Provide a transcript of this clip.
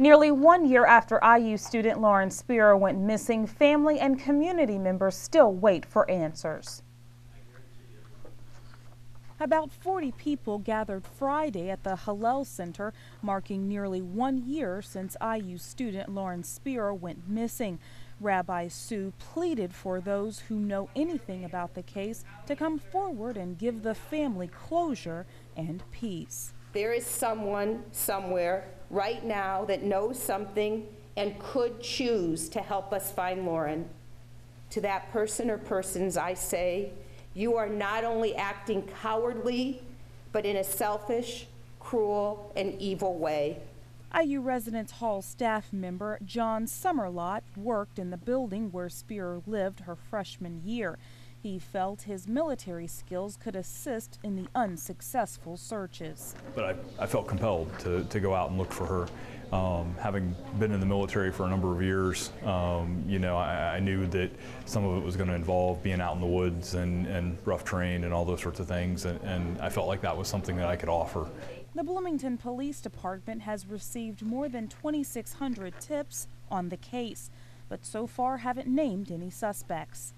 Nearly one year after IU student Lauren Spierer went missing, family and community members still wait for answers. About 40 people gathered Friday at the Hillel Center, marking nearly one year since IU student Lauren Spierer went missing. Rabbi Sue pleaded for those who know anything about the case to come forward and give the family closure and peace. There is someone somewhere right now that knows something and could choose to help us find Lauren. To that person or persons, I say, you are not only acting cowardly, but in a selfish, cruel, and evil way. IU Residence Hall staff member John Summerlot worked in the building where Spierer lived her freshman year. He felt his military skills could assist in the unsuccessful searches. But I, I felt compelled to, to go out and look for her. Um, having been in the military for a number of years, um, you know, I, I, knew that some of it was going to involve being out in the woods and, and rough terrain and all those sorts of things, and, and I felt like that was something that I could offer. The Bloomington Police Department has received more than 2,600 tips on the case, but so far haven't named any suspects.